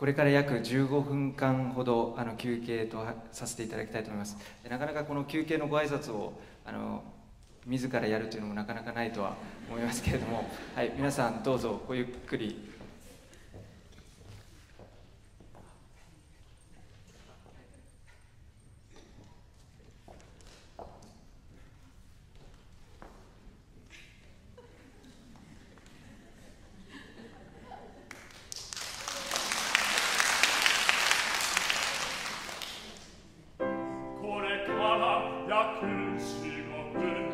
これから約15分間ほどあの休憩とさせていただきたいと思います。なかなかこの休憩のご挨拶をあの自らやるというのもなかなかないとは思いますけれども、はい、皆さんどうぞごゆっくり Stieg auf